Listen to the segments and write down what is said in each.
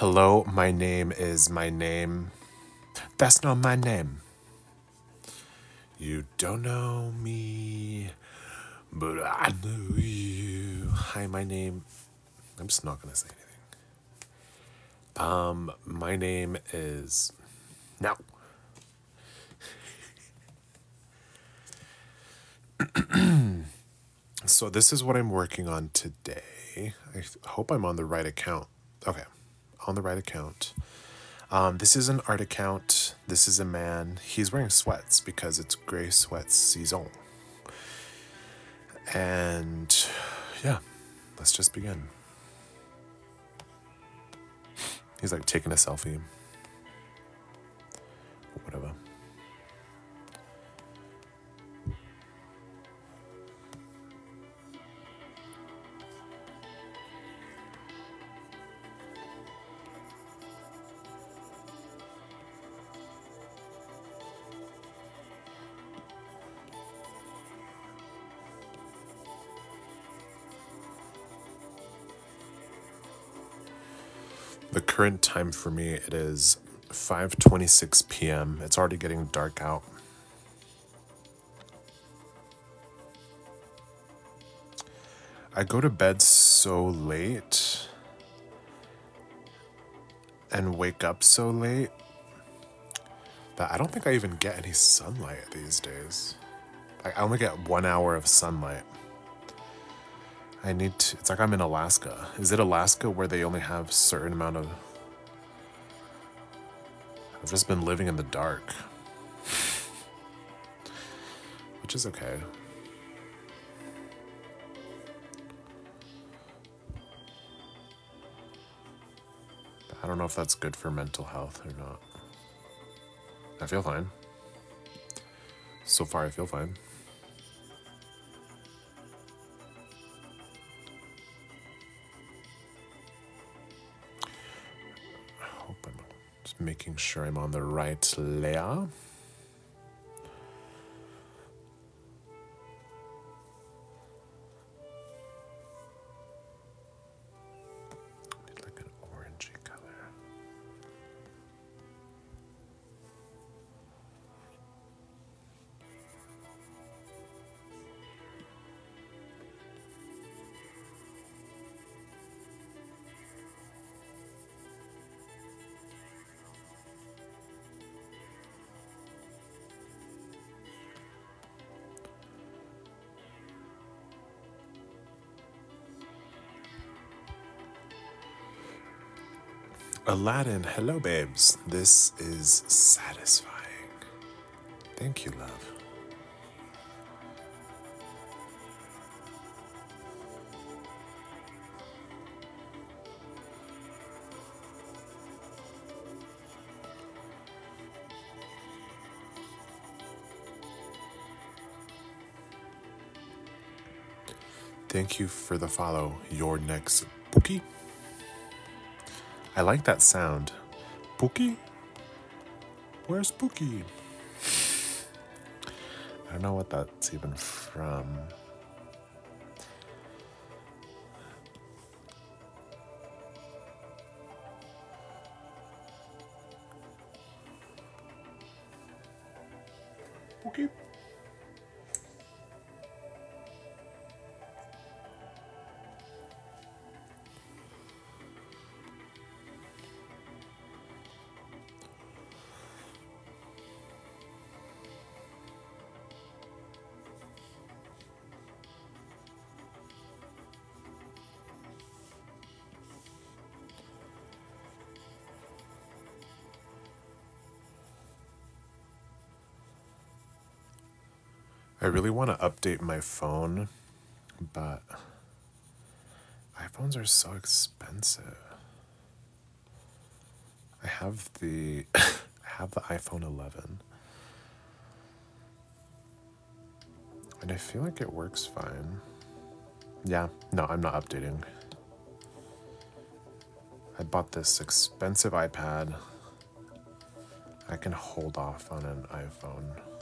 Hello, my name is my name. That's not my name. You don't know me, but I know you. Hi, my name. I'm just not gonna say anything. Um, my name is. No. so this is what I'm working on today. I hope I'm on the right account. Okay, on the right account. Um, this is an art account. This is a man. He's wearing sweats because it's gray sweats season. And yeah, let's just begin. He's like taking a selfie. Whatever. Current time for me it is 5:26 p.m. It's already getting dark out. I go to bed so late and wake up so late that I don't think I even get any sunlight these days. I only get one hour of sunlight. I need to. It's like I'm in Alaska. Is it Alaska where they only have certain amount of? I've just been living in the dark, which is okay. I don't know if that's good for mental health or not. I feel fine. So far, I feel fine. Making sure I'm on the right layer. Aladdin, hello, babes. This is satisfying. Thank you, love. Thank you for the follow. Your next bookie. I like that sound. Pookie? Where's Pookie? I don't know what that's even from. I really want to update my phone, but iPhones are so expensive. I have the I have the iPhone 11. And I feel like it works fine. Yeah, no, I'm not updating. I bought this expensive iPad. I can hold off on an iPhone.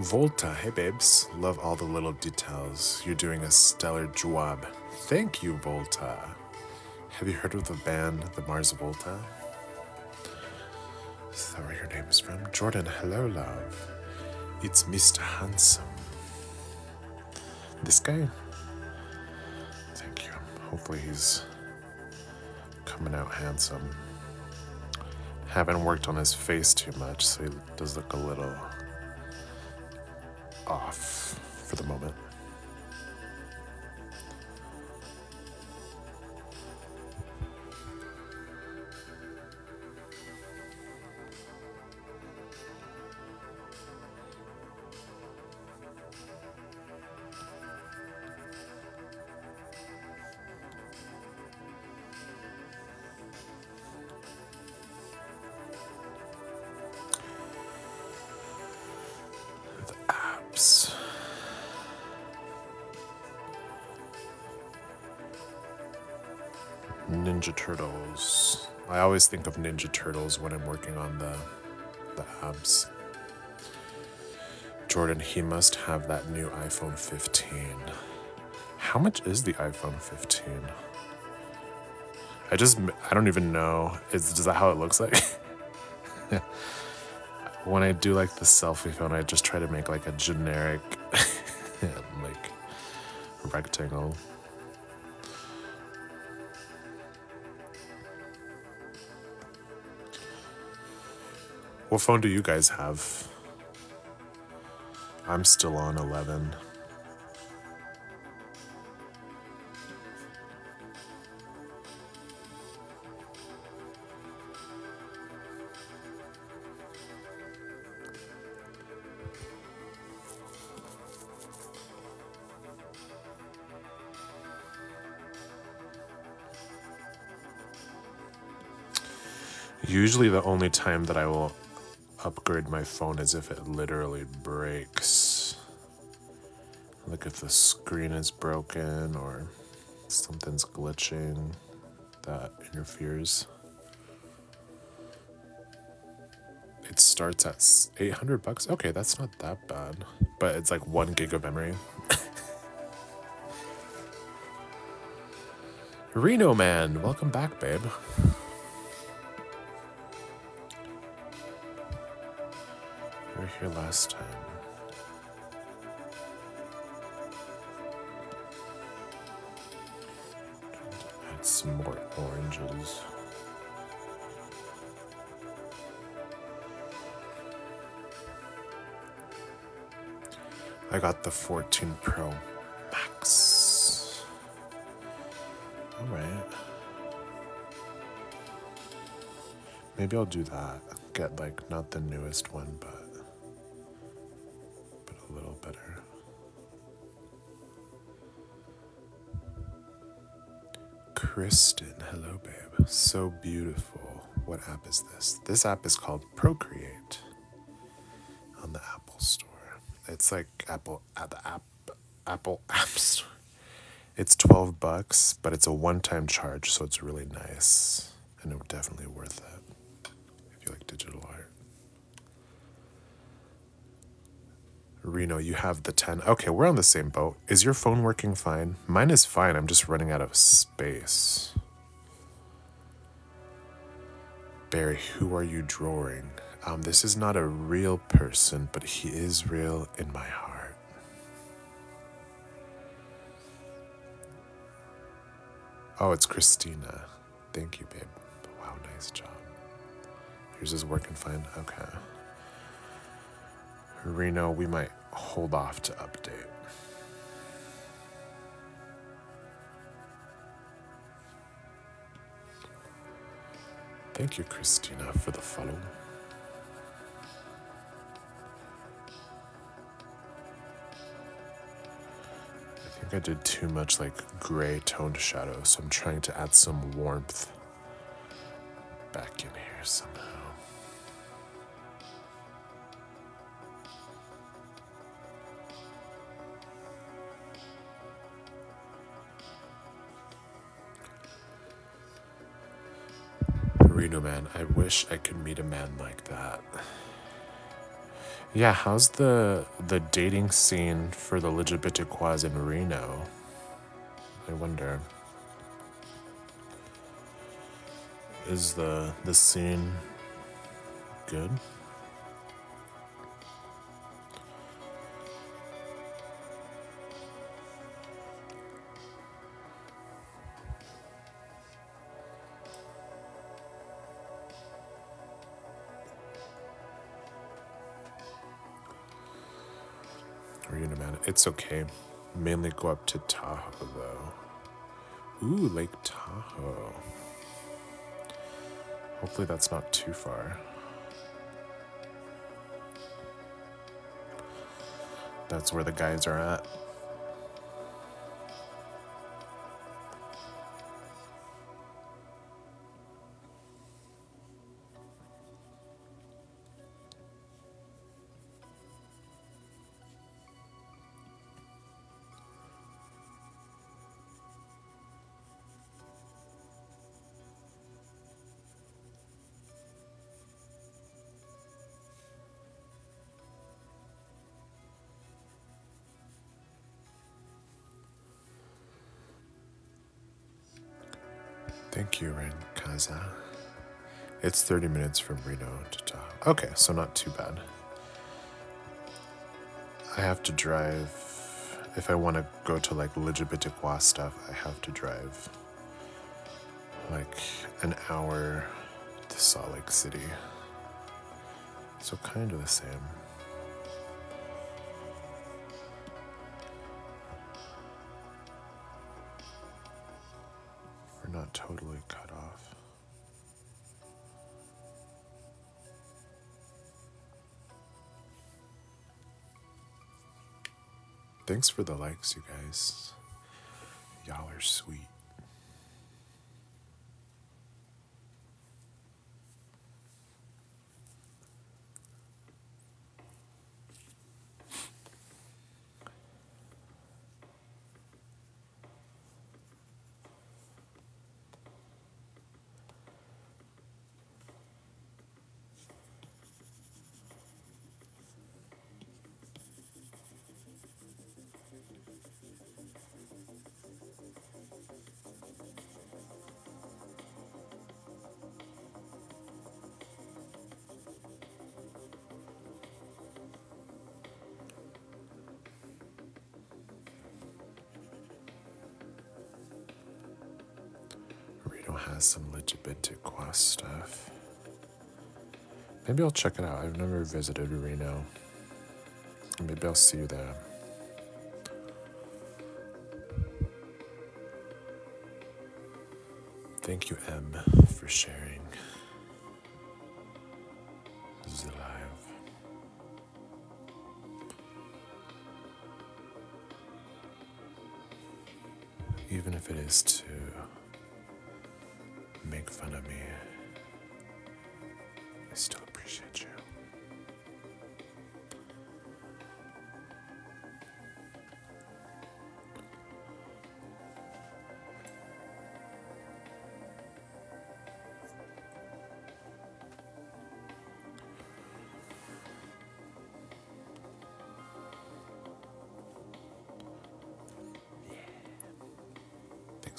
Volta, hey babes. Love all the little details. You're doing a stellar job. Thank you, Volta. Have you heard of the band, the Mars Volta? Is that where your name is from? Jordan, hello, love. It's Mr. Handsome. This guy? Thank you. Hopefully he's coming out handsome. Haven't worked on his face too much, so he does look a little off for the moment. Always think of Ninja Turtles when I'm working on the the abs. Jordan, he must have that new iPhone 15. How much is the iPhone 15? I just I don't even know. Is is that how it looks like? when I do like the selfie phone, I just try to make like a generic like rectangle. What phone do you guys have? I'm still on 11. Usually, the only time that I will upgrade my phone as if it literally breaks. Like if the screen is broken or something's glitching that interferes. It starts at 800 bucks. Okay, that's not that bad. But it's like one gig of memory. Reno Man, welcome back, babe. Here last time. Add some more oranges. I got the 14 Pro Max. All right. Maybe I'll do that. Get like not the newest one, but but Kristen, hello babe. So beautiful. What app is this? This app is called Procreate on the Apple Store. It's like Apple at the app Apple App Store. It's 12 bucks, but it's a one-time charge, so it's really nice and it definitely worth it if you like digital art. Reno, you have the 10. Okay, we're on the same boat. Is your phone working fine? Mine is fine. I'm just running out of space. Barry, who are you drawing? Um, this is not a real person, but he is real in my heart. Oh, it's Christina. Thank you, babe. Wow, nice job. Yours is working fine. Okay. Reno, we might hold off to update. Thank you, Christina, for the follow. I think I did too much like gray toned shadow, so I'm trying to add some warmth back in here somehow. Man, I wish I could meet a man like that. Yeah, how's the the dating scene for the LGBTQs in Reno? I wonder. Is the the scene good? It's okay. Mainly go up to Tahoe though. Ooh, Lake Tahoe. Hopefully that's not too far. That's where the guys are at. Thank you, Renkaza. It's 30 minutes from Reno to Tahoe. Okay, so not too bad. I have to drive. If I want to go to like Legibitiqua stuff, I have to drive like an hour to Salt Lake City. So kind of the same. Totally cut off. Thanks for the likes, you guys. Y'all are sweet. Maybe I'll check it out. I've never visited Reno. Maybe I'll see you there. Thank you, M, for sharing. This is alive. Even if it is to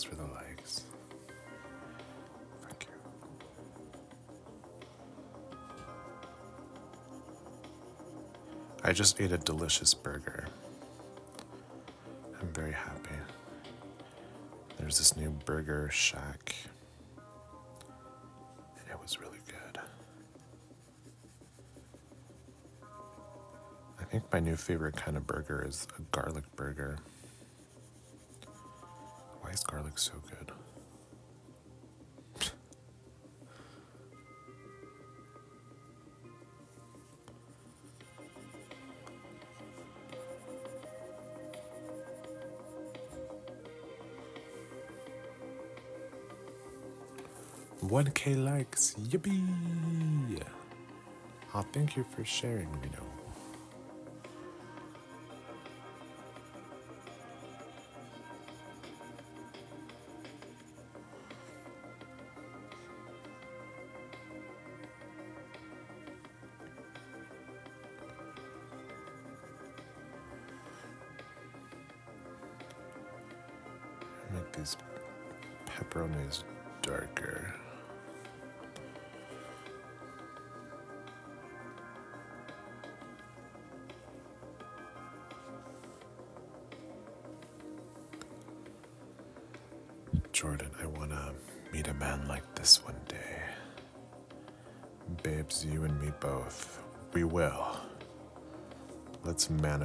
Thanks for the likes. Thank you. I just ate a delicious burger. I'm very happy. There's this new burger shack, and it was really good. I think my new favorite kind of burger is a garlic burger. Garlic so good? One K likes, yippee! Oh, thank you for sharing, Reno.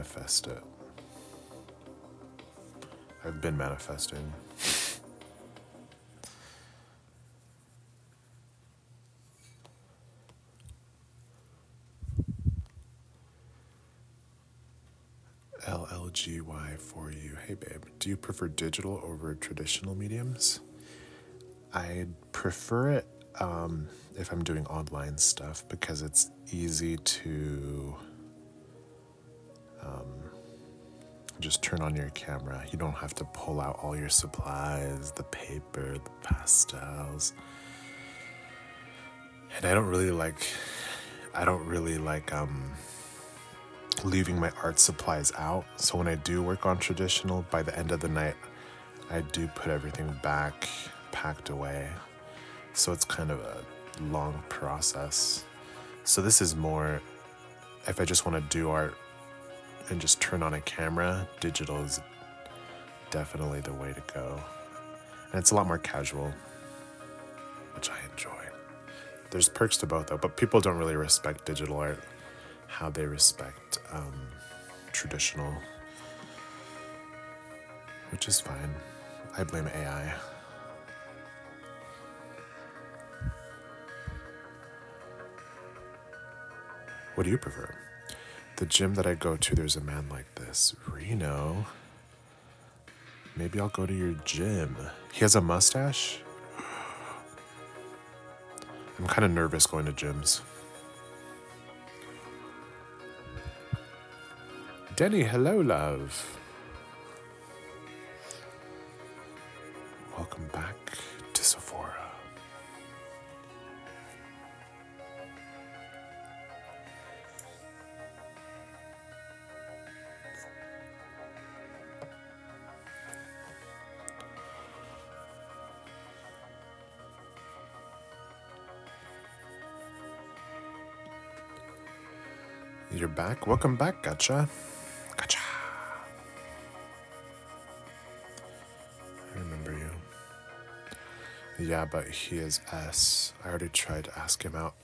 Manifest it. I've been manifesting. LLGY for you. Hey, babe, do you prefer digital over traditional mediums? I prefer it um, if I'm doing online stuff because it's easy to um, just turn on your camera. You don't have to pull out all your supplies, the paper, the pastels. And I don't really like, I don't really like, um, leaving my art supplies out. So when I do work on traditional, by the end of the night, I do put everything back, packed away. So it's kind of a long process. So this is more if I just want to do art and just turn on a camera, digital is definitely the way to go. And it's a lot more casual, which I enjoy. There's perks to both though, but people don't really respect digital art how they respect um, traditional, which is fine. I blame AI. What do you prefer? The gym that I go to, there's a man like this. Reno. Maybe I'll go to your gym. He has a mustache? I'm kind of nervous going to gyms. Denny, hello, love. Back. Welcome back, Gotcha. Gotcha. I remember you. Yeah, but he is S. I already tried to ask him out.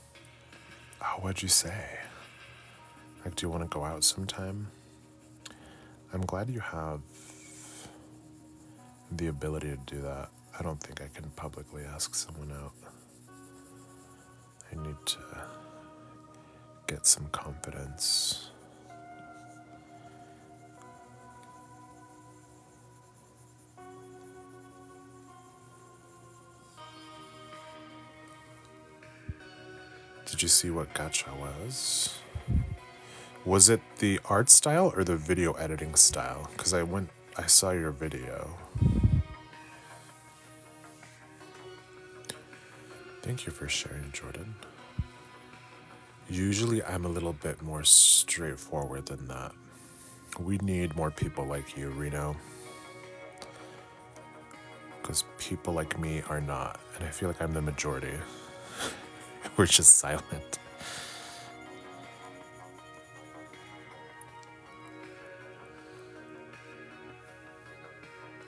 Oh, what'd you say? Like, do you want to go out sometime? I'm glad you have the ability to do that. I don't think I can publicly ask someone out. I need to get some confidence. Did you see what gotcha was? Was it the art style or the video editing style? Because I went, I saw your video. Thank you for sharing, Jordan. Usually, I'm a little bit more straightforward than that. We need more people like you, Reno. Because people like me are not, and I feel like I'm the majority. We're just silent.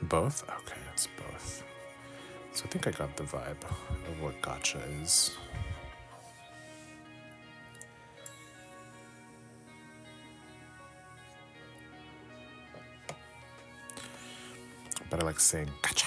Both? Okay, it's both. So I think I got the vibe of what gotcha is. But I like saying gotcha.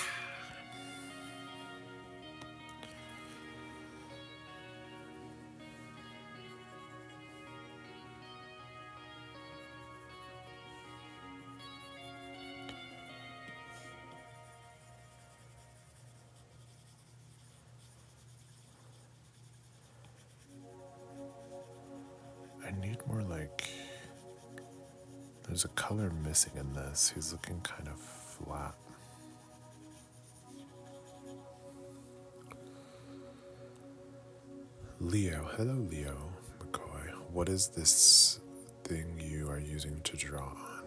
I need more like. There's a color missing in this. He's looking kind of flat. Leo, hello Leo McCoy. What is this thing you are using to draw on?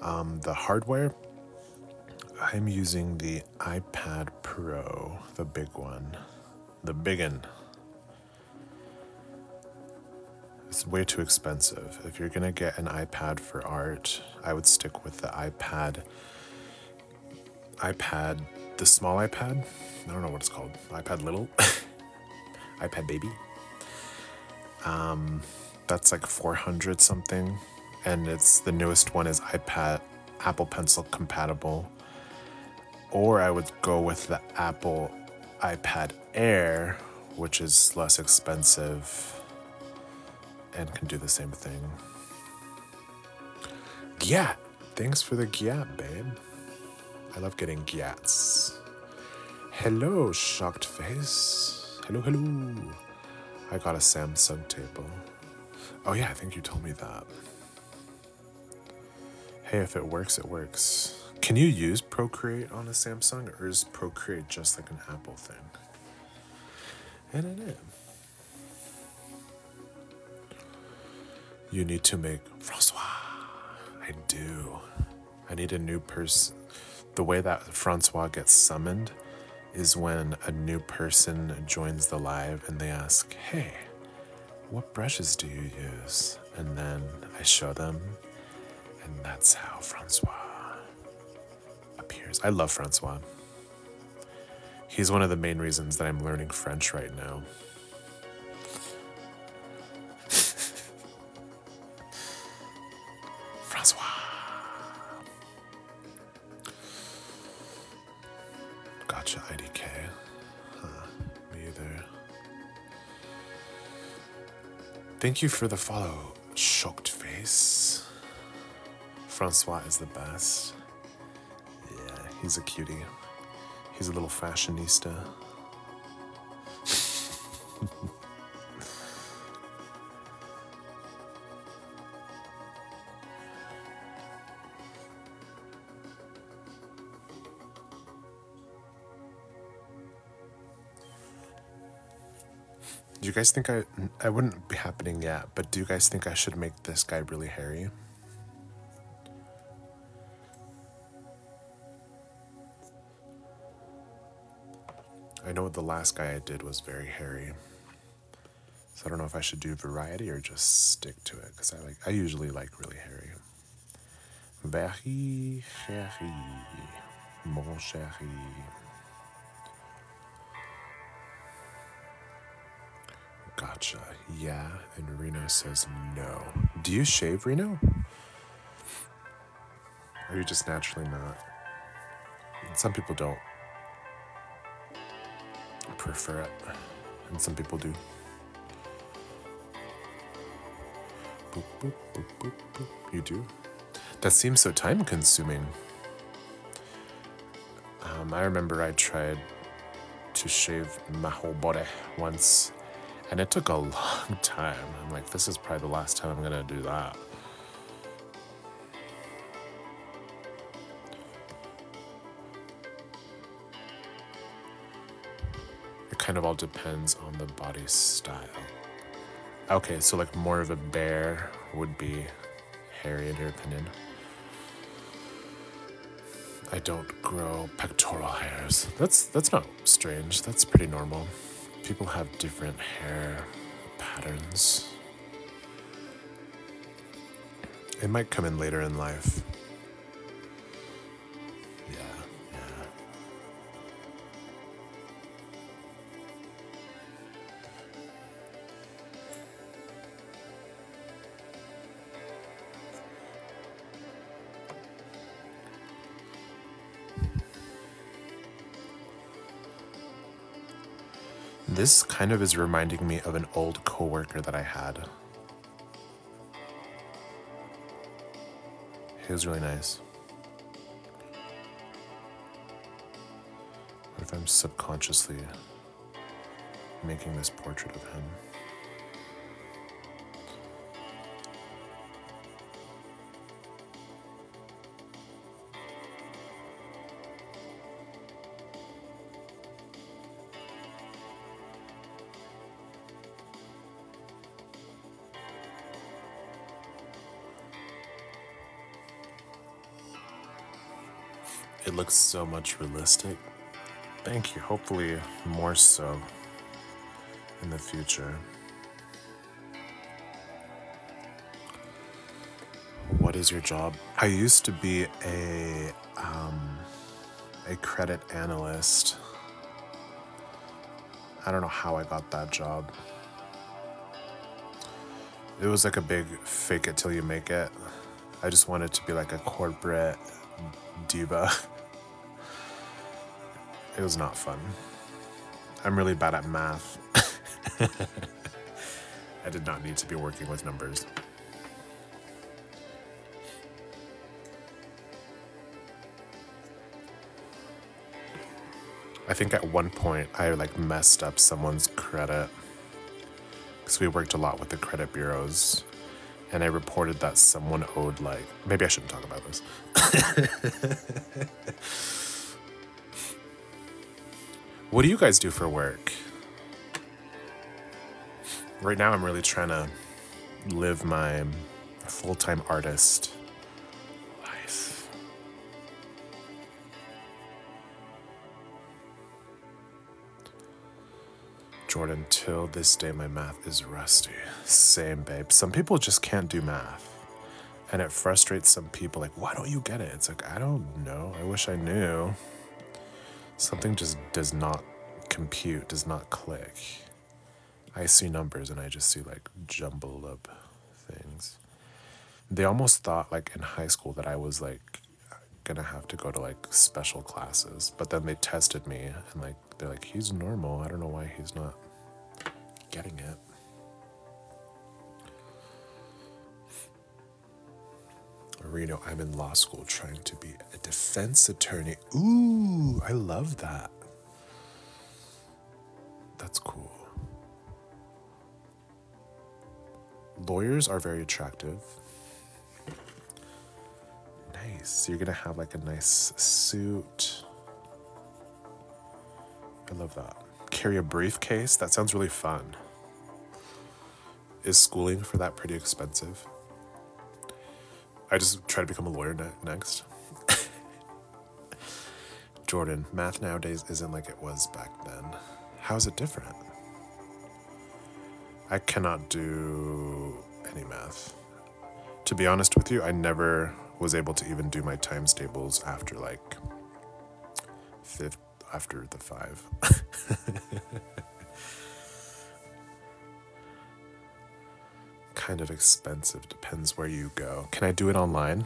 Um, the hardware. I'm using the iPad Pro, the big one. The big one. It's way too expensive. If you're gonna get an iPad for art, I would stick with the iPad. iPad, the small iPad. I don't know what it's called. iPad Little, iPad Baby. Um, that's like 400 something, and it's the newest one is iPad Apple Pencil compatible. Or I would go with the Apple iPad Air, which is less expensive and can do the same thing. Gyat! Thanks for the gyat, babe. I love getting gyats. Hello, shocked face. Hello, hello. I got a Samsung table. Oh, yeah, I think you told me that. Hey, if it works, it works. Can you use Procreate on a Samsung, or is Procreate just like an Apple thing? And it is. You need to make Francois. I do. I need a new person. The way that Francois gets summoned is when a new person joins the live and they ask, Hey, what brushes do you use? And then I show them, and that's how Francois appears. I love Francois. He's one of the main reasons that I'm learning French right now. Francois. Thank you for the follow, shocked face. Francois is the best. Yeah, he's a cutie. He's a little fashionista. you guys think I I wouldn't be happening yet, but do you guys think I should make this guy really hairy? I know the last guy I did was very hairy. So I don't know if I should do variety or just stick to it because I like I usually like really hairy. Very hairy, mon chéri. Gotcha. Yeah, and Reno says no. Do you shave, Reno? Or you just naturally not? Some people don't prefer it, and some people do. Boop, boop, boop. You do? That seems so time consuming. Um, I remember I tried to shave my whole body once, and it took a long time. I'm like, this is probably the last time I'm gonna do that. It kind of all depends on the body style. Okay, so like more of a bear would be hairy in your opinion. I don't grow pectoral hairs. That's that's not strange. That's pretty normal. People have different hair patterns. It might come in later in life. This kind of is reminding me of an old coworker that I had. He was really nice. What if I'm subconsciously making this portrait of him? It looks so much realistic. Thank you. Hopefully, more so in the future. What is your job? I used to be a um, a credit analyst. I don't know how I got that job. It was like a big fake it till you make it. I just wanted to be like a corporate diva. It was not fun. I'm really bad at math. I did not need to be working with numbers. I think at one point I like messed up someone's credit because we worked a lot with the credit bureaus and I reported that someone owed like maybe I shouldn't talk about this. what do you guys do for work? Right now I'm really trying to live my full-time artist life. Jordan, till this day my math is rusty. Same, babe. Some people just can't do math. And it frustrates some people like, why don't you get it? It's like, I don't know. I wish I knew. Something just does not compute, does not click. I see numbers and I just see like jumbled up things. They almost thought like in high school that I was like gonna have to go to like special classes, but then they tested me and like they're like he's normal. I don't know why he's not getting it. Reno, I'm in law school trying to be a defense attorney. Ooh, I love that. That's cool. Lawyers are very attractive. Nice. You're gonna have like a nice suit. I love that. Carry a briefcase. That sounds really fun. Is schooling for that pretty expensive? I just try to become a lawyer ne- next. Jordan, math nowadays isn't like it was back then. How is it different? I cannot do any math. To be honest with you, I never was able to even do my times tables after like fifth after the five. kind of expensive, depends where you go. Can I do it online?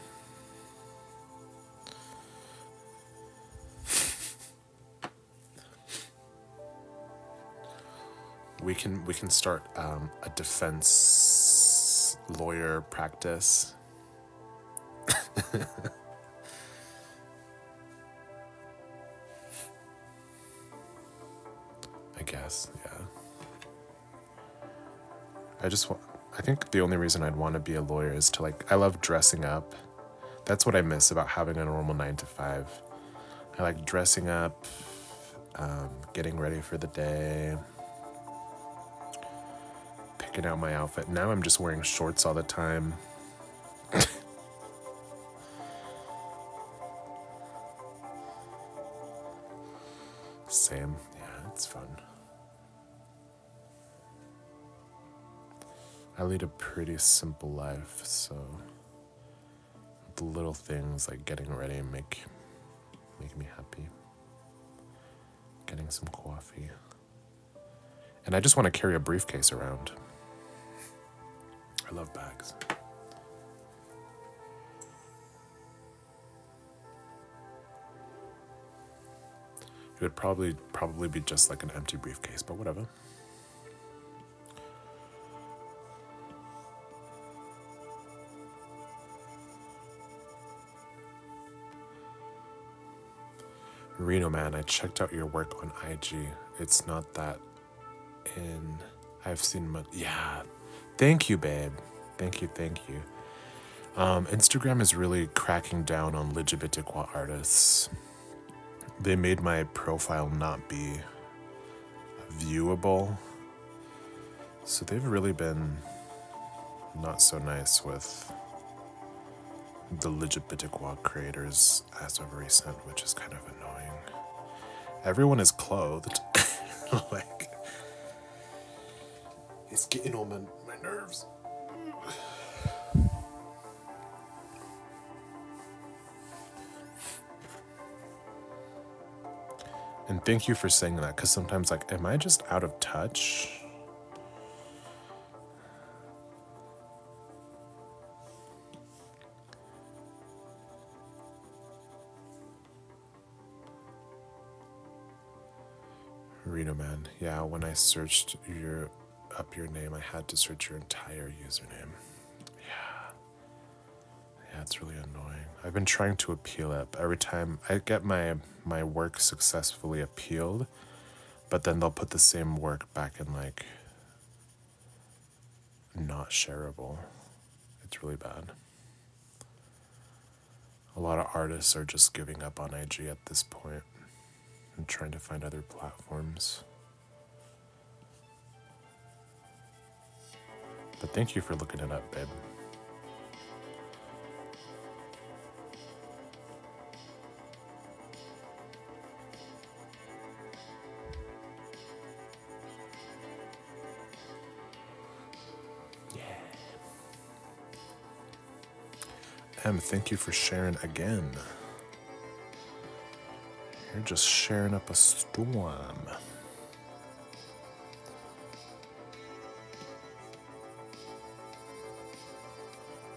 we can we can start um, a defense lawyer practice. I guess, yeah. I just want. I think the only reason I'd want to be a lawyer is to like. I love dressing up. That's what I miss about having a normal nine to five. I like dressing up, um, getting ready for the day, picking out my outfit. Now I'm just wearing shorts all the time. I lead a pretty simple life, so the little things like getting ready make make me happy. Getting some coffee. And I just want to carry a briefcase around. I love bags. It would probably probably be just like an empty briefcase, but whatever. Reno man, I checked out your work on IG. It's not that in I've seen much yeah. Thank you, babe. Thank you, thank you. Um, Instagram is really cracking down on LGBTQ artists. They made my profile not be viewable. So they've really been not so nice with the Legibitiqua creators as of recent, which is kind of. Everyone is clothed. like, it's getting on my, my nerves. And thank you for saying that because sometimes, like, am I just out of touch? Yeah. When I searched your up your name, I had to search your entire username. Yeah, yeah, it's really annoying. I've been trying to appeal it. Every time I get my my work successfully appealed, but then they'll put the same work back in like not shareable. It's really bad. A lot of artists are just giving up on IG at this point and trying to find other platforms. But thank you for looking it up, babe. M, thank you for sharing again. You're just sharing up a storm.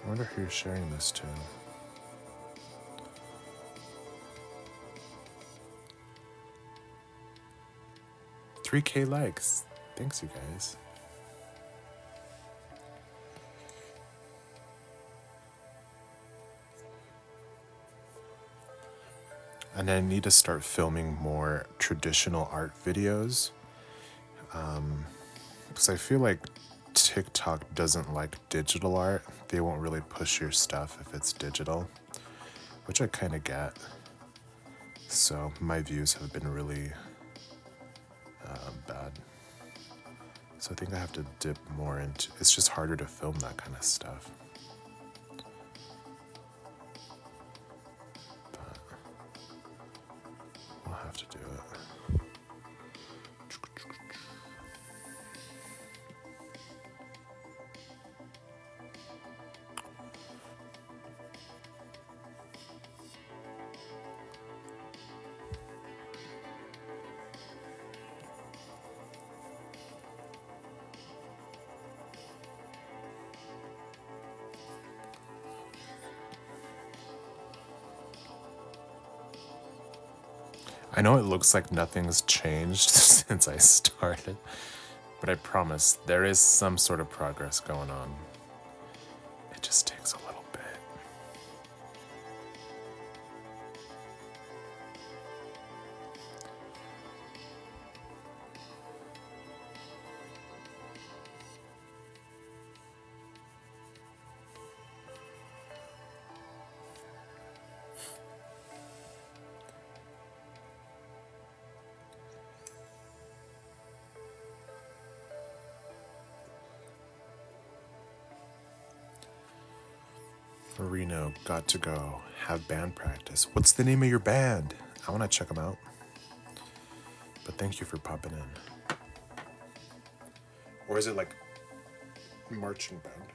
I wonder who you're sharing this to. Three K likes. Thanks, you guys. and I need to start filming more traditional art videos. Um, because I feel like TikTok doesn't like digital art. They won't really push your stuff if it's digital, which I kind of get. So my views have been really uh, bad. So I think I have to dip more into. It's just harder to film that kind of stuff. I know it looks like nothing's changed since I started, but I promise there is some sort of progress going on. Got to go. Have band practice. What's the name of your band? I want to check them out. But thank you for popping in. Or is it like marching band?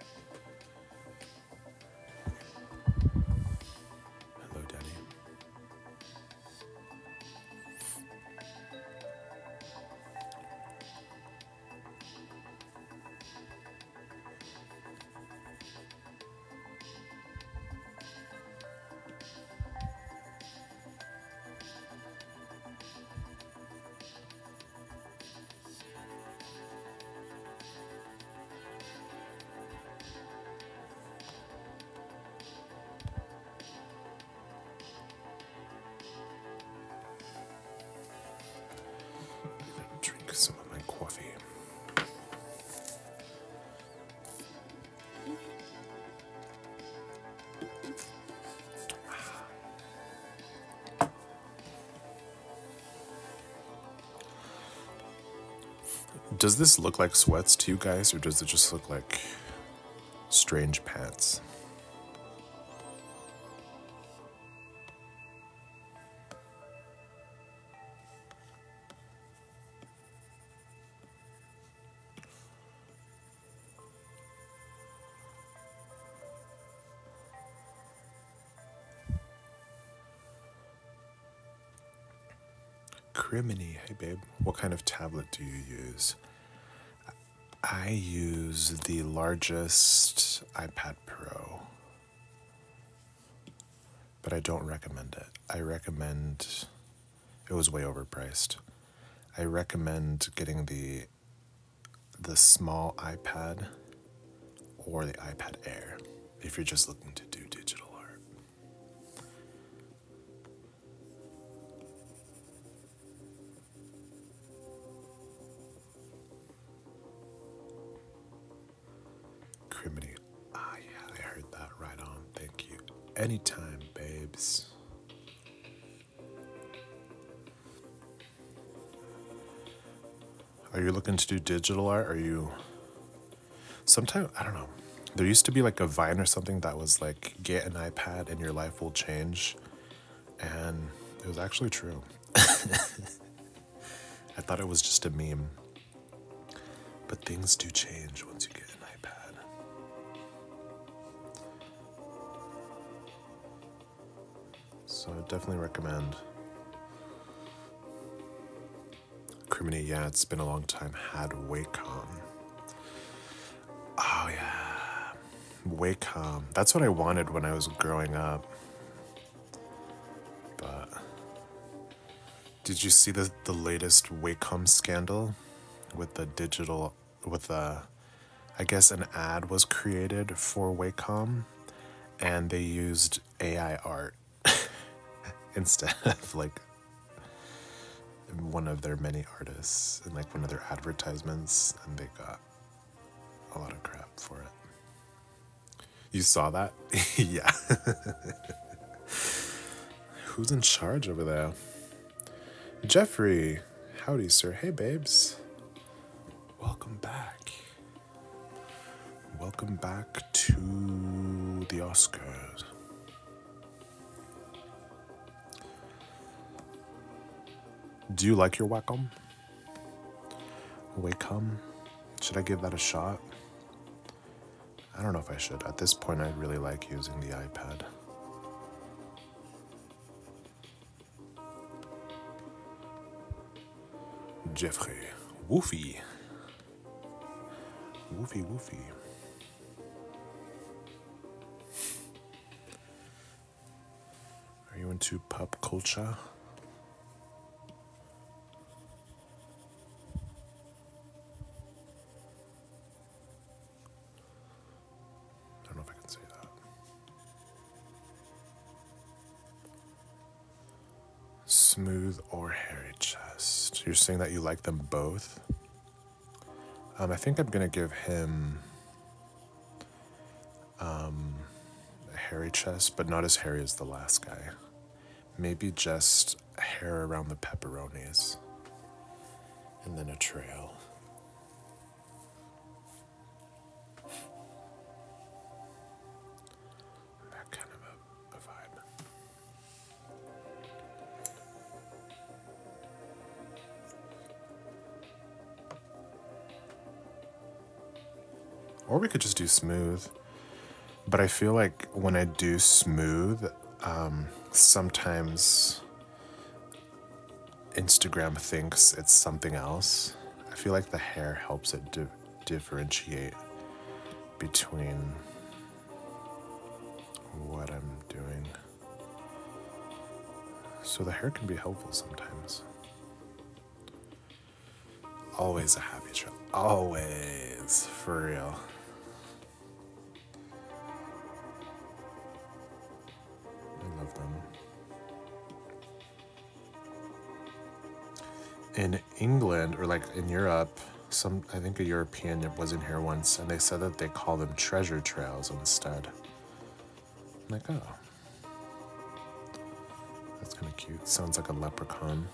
Does this look like sweats to you guys, or does it just look like strange pants? Criminy, hey babe, what kind of tablet do you use? I use the largest iPad Pro, but I don't recommend it. I recommend it was way overpriced. I recommend getting the the small iPad or the iPad Air if you're just looking to Anytime, babes. Are you looking to do digital art? Are you. Sometimes, I don't know. There used to be like a Vine or something that was like, get an iPad and your life will change. And it was actually true. I thought it was just a meme. But things do change once you get So I definitely recommend. Criminy, yeah, it's been a long time. Had Wacom. Oh yeah. Wacom. That's what I wanted when I was growing up. But did you see the the latest Wacom scandal with the digital with the I guess an ad was created for Wacom and they used AI art instead of like one of their many artists and like one of their advertisements and they got a lot of crap for it. You saw that? yeah. Who's in charge over there? Jeffrey. Howdy, sir. Hey, babes. Welcome back. Welcome back to the Oscars. Do you like your Wacom? Wacom? Should I give that a shot? I don't know if I should. At this point, I really like using the iPad. Jeffrey. Woofy. Woofy, woofy. Are you into pop culture? Smooth or hairy chest? You're saying that you like them both? Um, I think I'm gonna give him um, a hairy chest, but not as hairy as the last guy. Maybe just hair around the pepperonis, and then a trail. Or we could just do smooth. But I feel like when I do smooth, um, sometimes Instagram thinks it's something else. I feel like the hair helps it di- differentiate between what I'm doing. So the hair can be helpful sometimes. Always a happy trail. Always. For real. In England or like in Europe, some I think a European was in here once and they said that they call them treasure trails instead. I'm like, oh. That's kind of cute. Sounds like a leprechaun.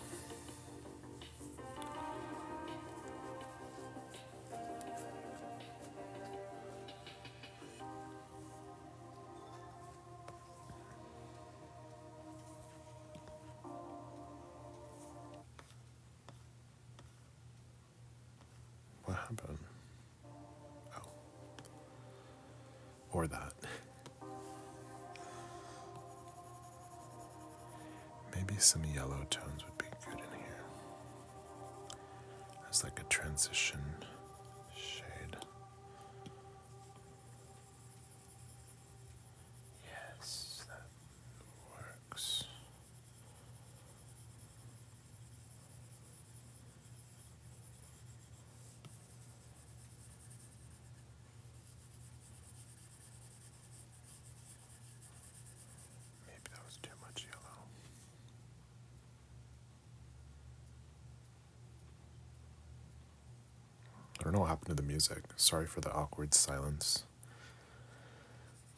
Don't know what happened to the music. Sorry for the awkward silence.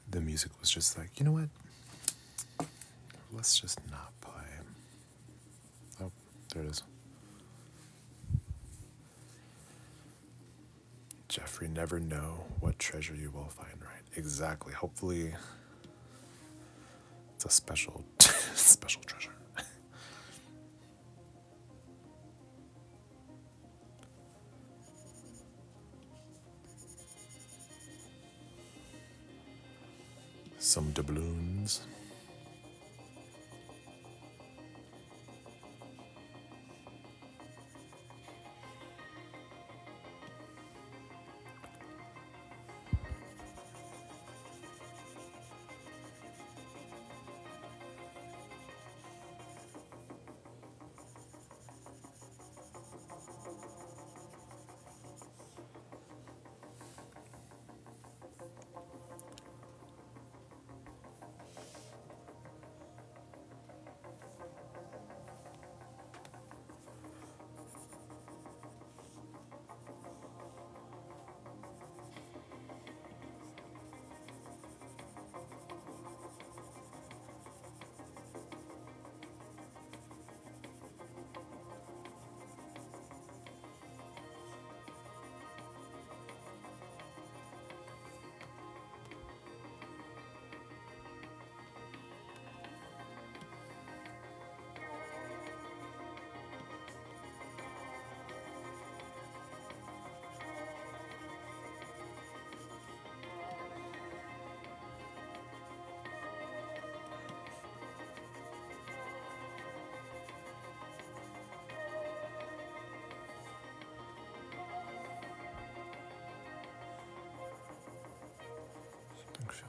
The music was just like, you know what? Let's just not play. Oh, there it is. Jeffrey, never know what treasure you will find, right? Exactly. Hopefully, it's a special, special treasure. Some doubloons.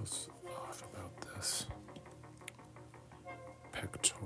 About this. Pectoral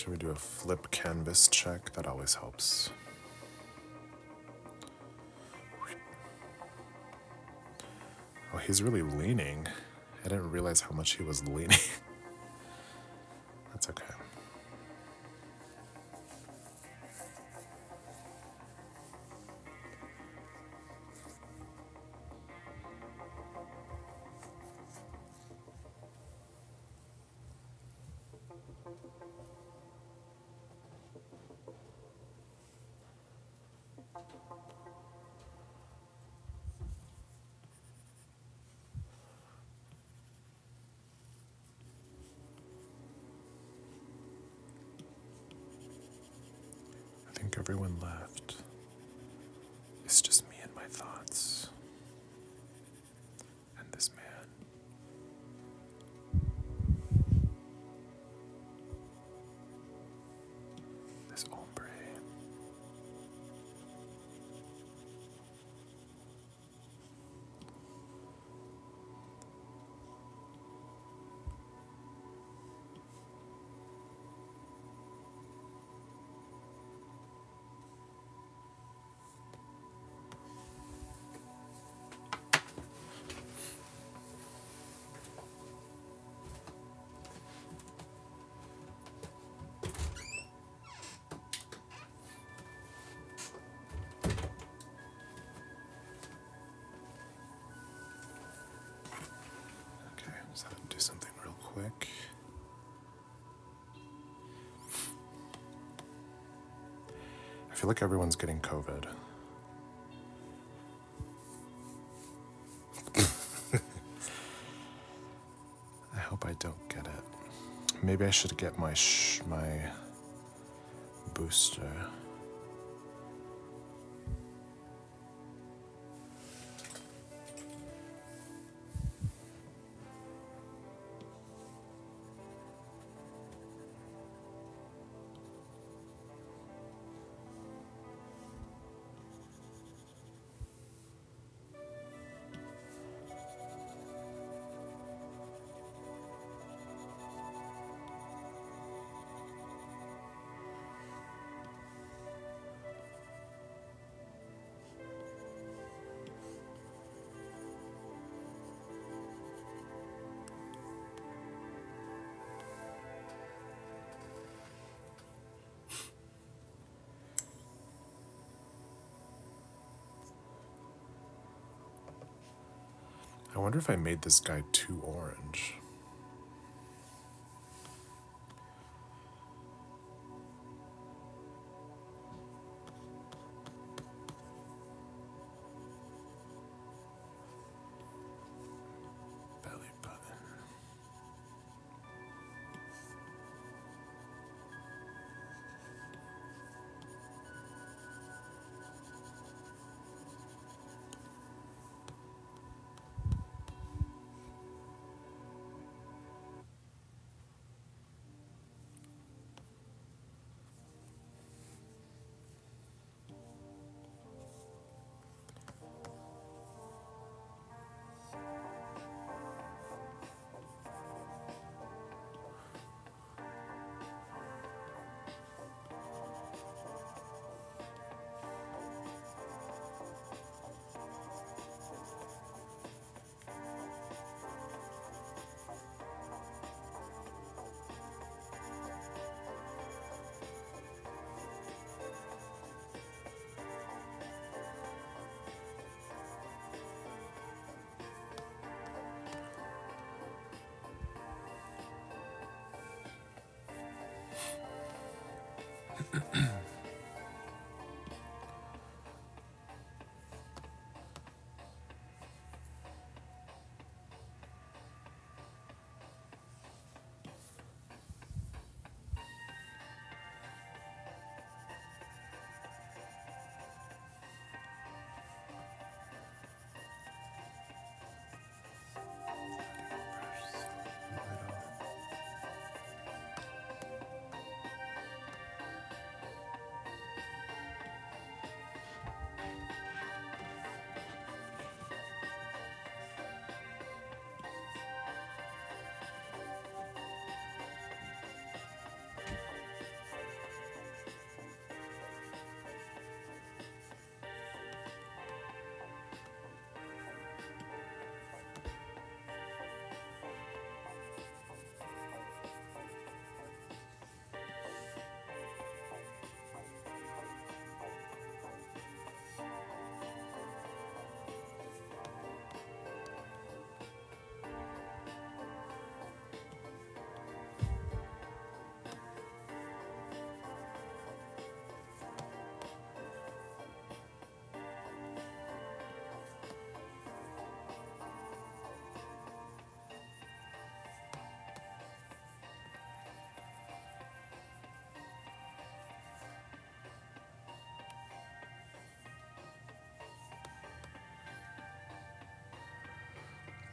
Should we do a flip canvas check? That always helps. Oh, he's really leaning. I didn't realize how much he was leaning. quick. I feel like everyone's getting COVID. I hope I don't get it. Maybe I should get my my booster. If I made this guy too orange. Button.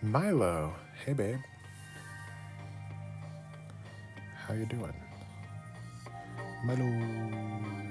Milo, hey babe. How you doing? Milo.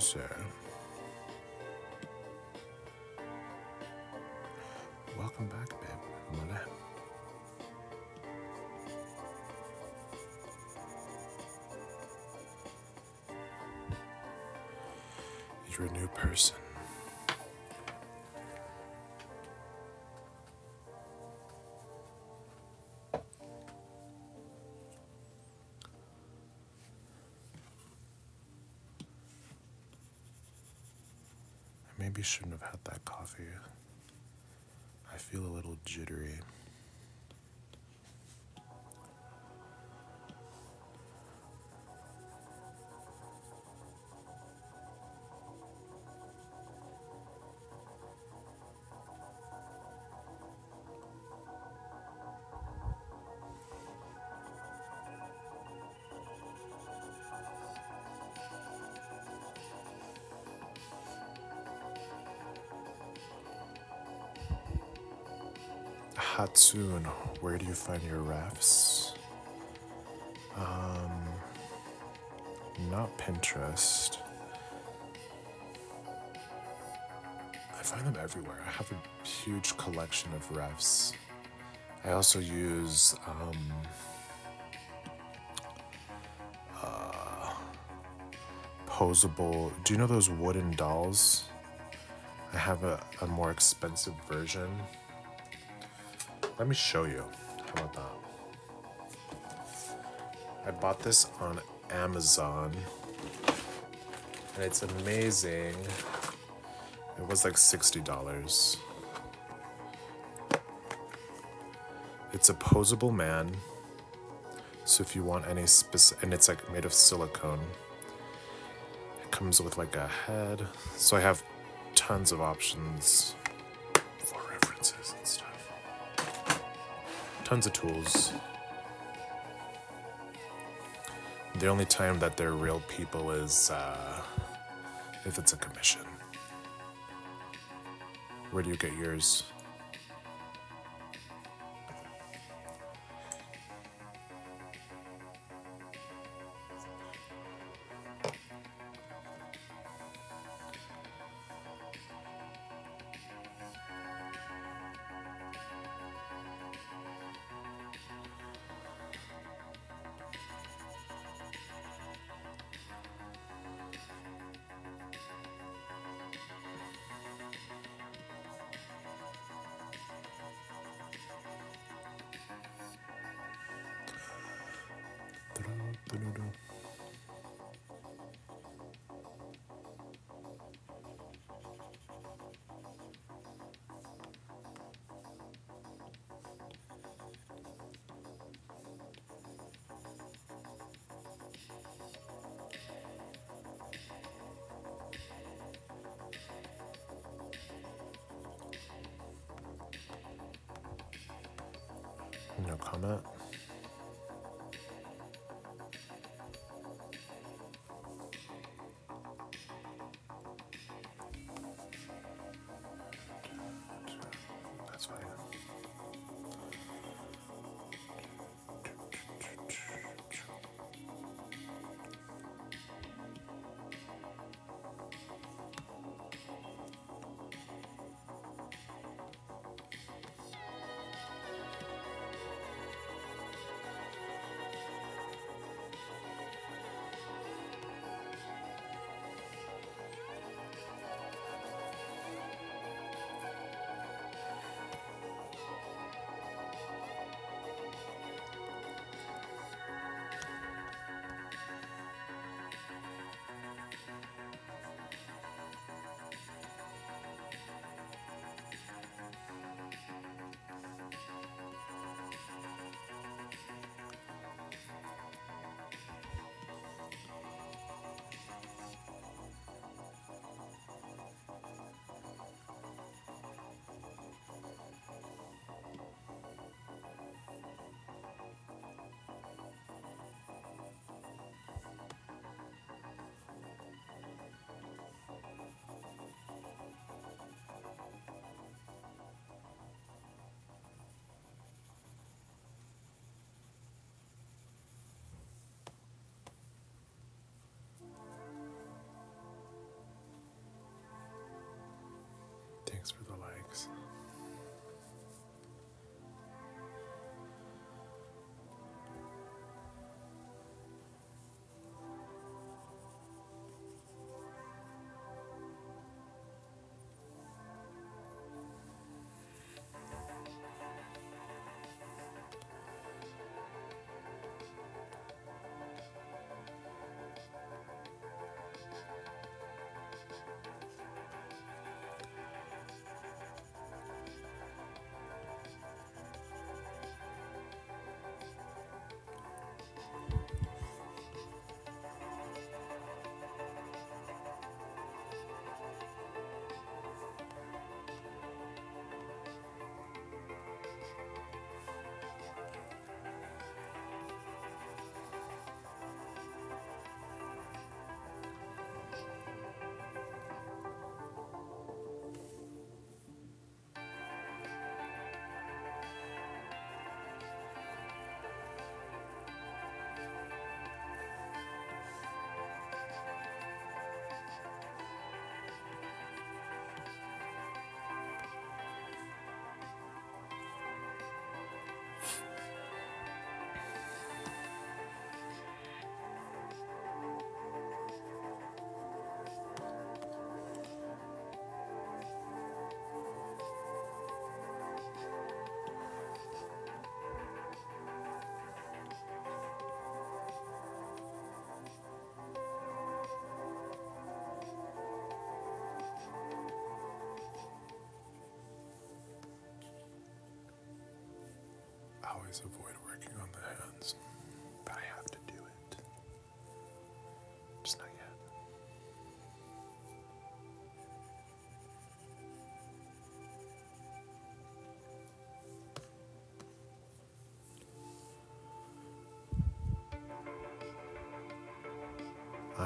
User. Welcome back, babe. Mole. You're a new person. Maybe shouldn't have had that coffee. I feel a little jittery. Hatsune, where do you find your refs? Um, not Pinterest. I find them everywhere. I have a huge collection of refs. I also use um, uh, posable. Do you know those wooden dolls? I have a, a more expensive version. Let me show you. How about that? I bought this on Amazon and it's amazing. It was like $60. It's a posable man. So if you want any specific, and it's like made of silicone. It comes with like a head. So I have tons of options Tons of tools. The only time that they're real people is uh, if it's a commission. Where do you get yours?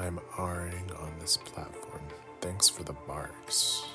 I'm R-ing on this platform. Thanks for the barks.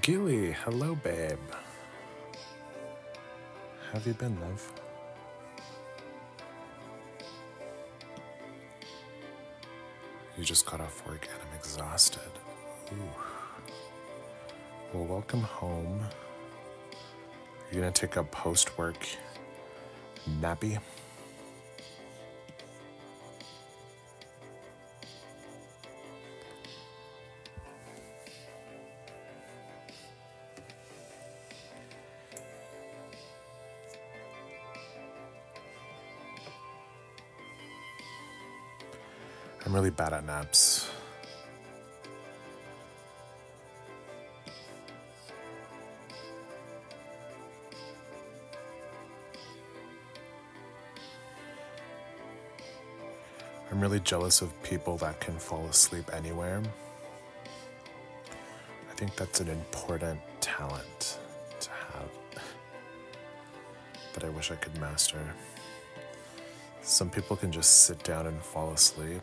Gilly, hello, babe. Have you been, love? You just got off work and I'm exhausted. Ooh. Well, welcome home. You're gonna take a post work nappy? Really bad at naps. I'm really jealous of people that can fall asleep anywhere. I think that's an important talent to have that I wish I could master. Some people can just sit down and fall asleep.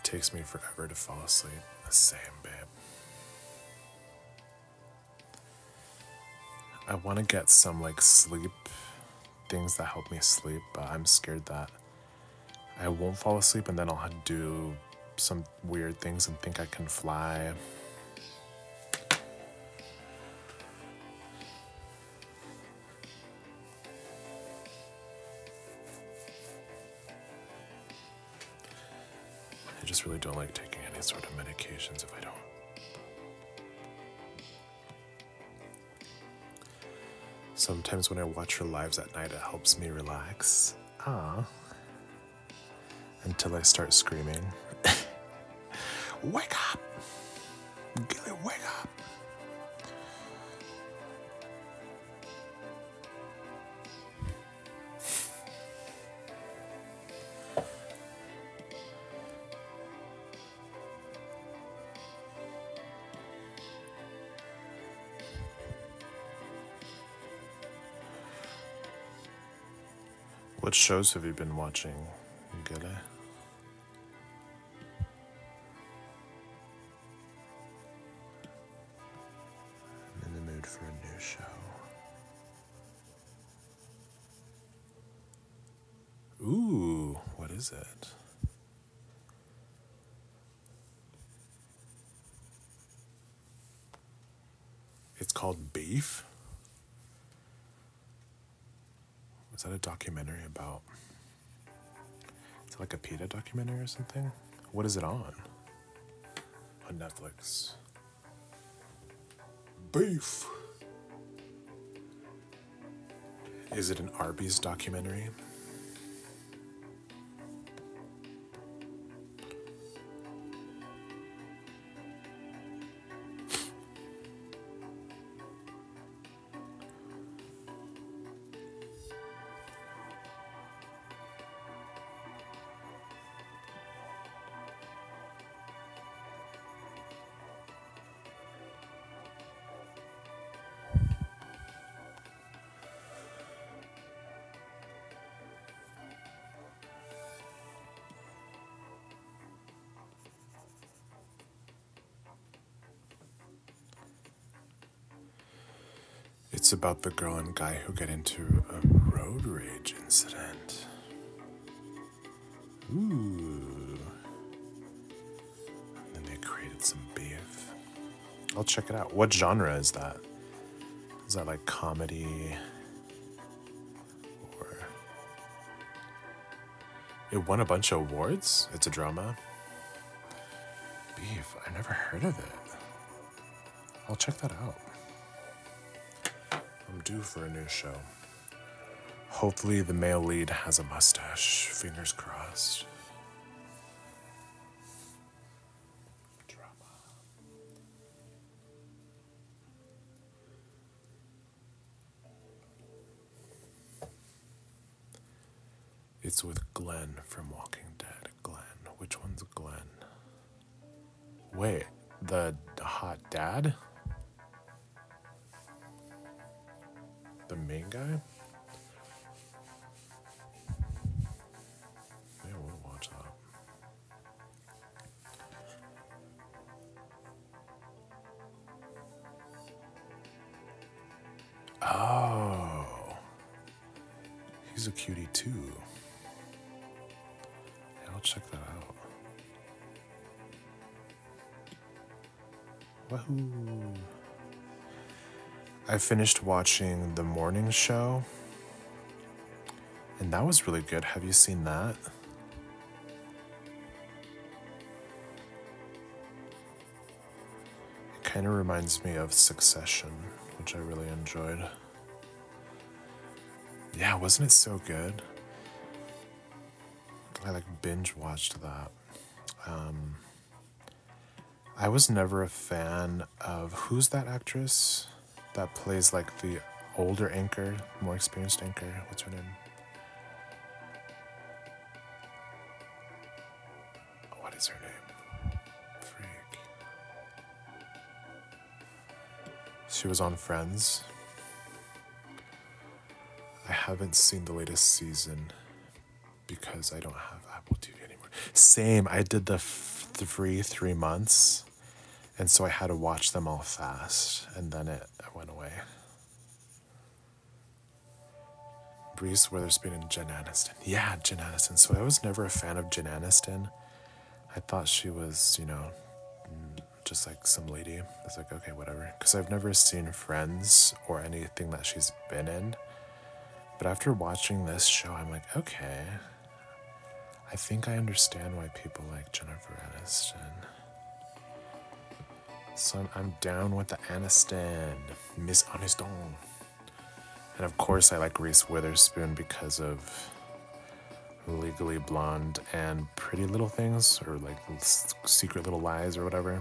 It takes me forever to fall asleep. The same, babe. I want to get some like sleep things that help me sleep, but I'm scared that I won't fall asleep and then I'll do some weird things and think I can fly. Really don't like taking any sort of medications if I don't. Sometimes when I watch her lives at night, it helps me relax. Ah. Until I start screaming. wake up! What shows have you been watching, Gilly? Documentary about? It's like a PETA documentary or something? What is it on? On Netflix. Beef. Is it an Arby's documentary? It's about the girl and guy who get into a road rage incident. Ooh. And then they created some beef. I'll check it out. What genre is that? Is that like comedy? Or. It won a bunch of awards? It's a drama? Beef. I never heard of it. I'll check that out. Due for a new show. Hopefully, the male lead has a mustache. Fingers crossed. Drama. It's with Glenn from Walking Dead. Glenn. Which one's Glenn? Wait, the hot dad? Main guy? Finished watching the morning show, and that was really good. Have you seen that? It kind of reminds me of Succession, which I really enjoyed. Yeah, wasn't it so good? I like binge watched that. Um, I was never a fan of who's that actress that plays like the older anchor, more experienced anchor. What's her name? What is her name? Freak. She was on Friends. I haven't seen the latest season because I don't have Apple TV anymore. Same, I did the three three months, and so I had to watch them all fast, and then it Reese Witherspoon and Jen Aniston. Yeah, Jen Aniston. So I was never a fan of Jen Aniston. I thought she was, you know, mm, just like some lady. I was like, okay, whatever. Because I've never seen Friends or anything that she's been in. But after watching this show, I'm like, okay, I think I understand why people like Jennifer Aniston. So I'm, I'm down with the Aniston, Miss Aniston. And of course, I like Reese Witherspoon because of Legally Blonde and Pretty Little Things, or like Secret Little Lies, or whatever.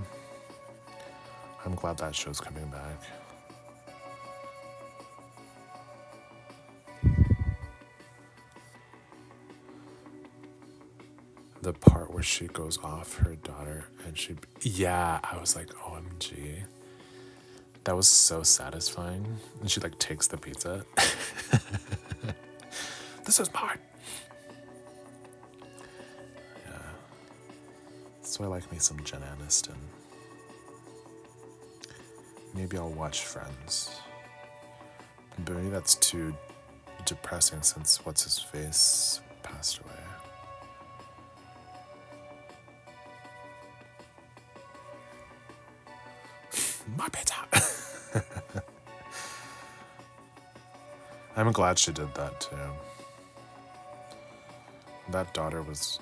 I'm glad that show's coming back. the part where she goes off her daughter and she yeah i was like omg that was so satisfying. And she like takes the pizza. This is mine. Yeah. So i like me some jen aniston. Maybe i'll watch friends. But maybe that's too depressing since what's his face passed away. My pizza. I'm glad she did that too. That daughter was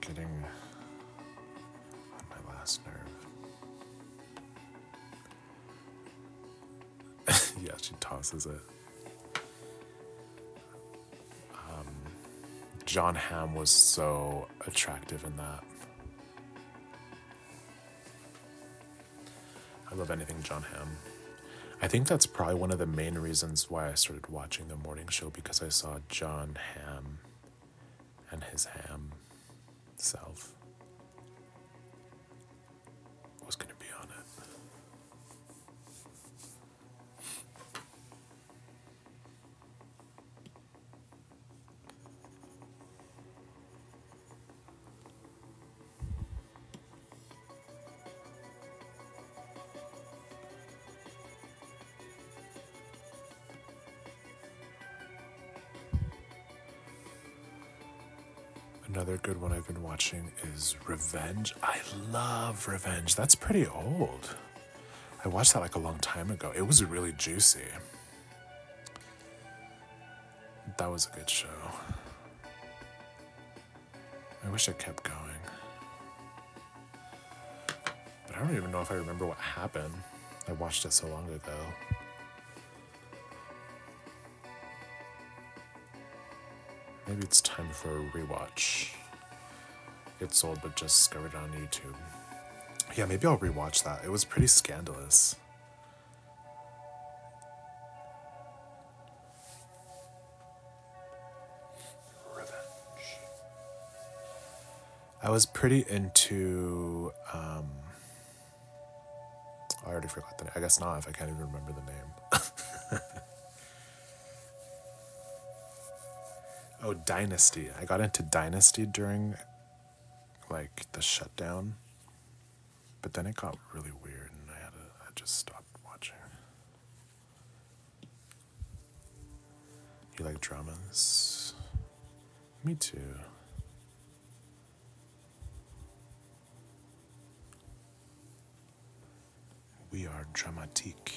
getting on my last nerve. yeah, she tosses it. Um, Jon Hamm was so attractive in that. I love anything Jon Hamm. I think that's probably one of the main reasons why I started watching the morning show because I saw Jon Hamm and his ham self. Watching is Revenge. I love Revenge. That's pretty old. I watched that like a long time ago. It was really juicy. That was a good show. I wish it kept going. But I don't even know if I remember what happened. I watched it so long ago. Maybe it's time for a rewatch. It's old, but just discovered on YouTube. Yeah, maybe I'll rewatch that. It was pretty scandalous. Revenge. I was pretty into. Um, I already forgot the name. I guess not if I can't even remember the name. Oh, Dynasty. I got into Dynasty during like the shutdown. But then it got really weird and I had to I just stopped watching. You like dramas? Me too. We are dramatique.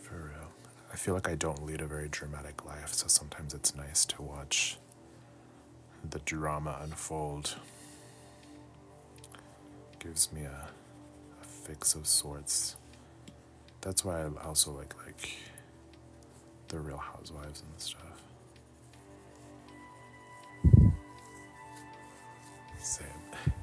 For real. I feel like I don't lead a very dramatic life, so sometimes it's nice to watch the drama unfold. Gives me a, a fix of sorts. That's why I also like like the Real Housewives and stuff. Same.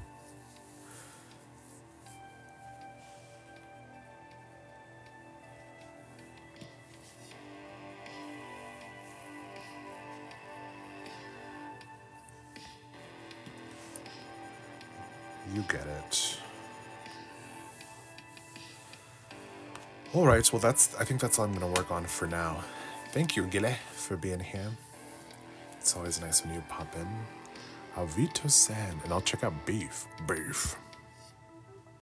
All right, well, that's. I think that's all I'm going to work on for now. Thank you, Gile, for being here. It's always nice when you pop in. Avito San, and I'll check out Beef. Beef.